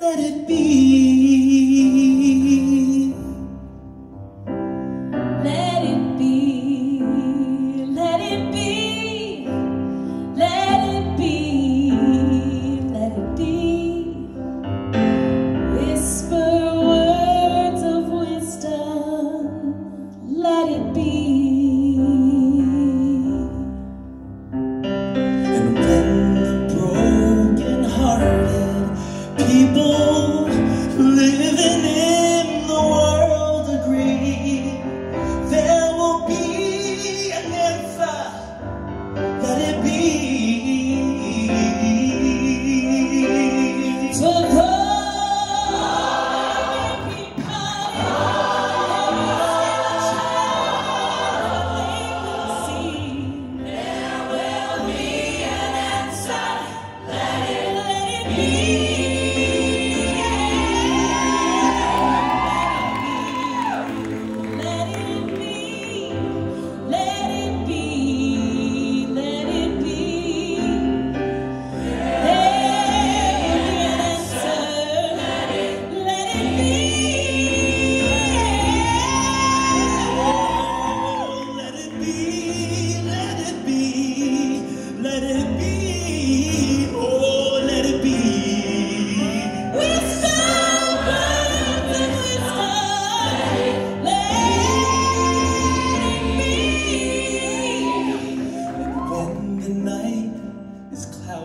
Let it be.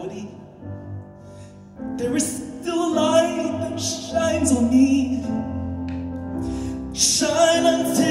reality. There is still a light that shines on me. Shine until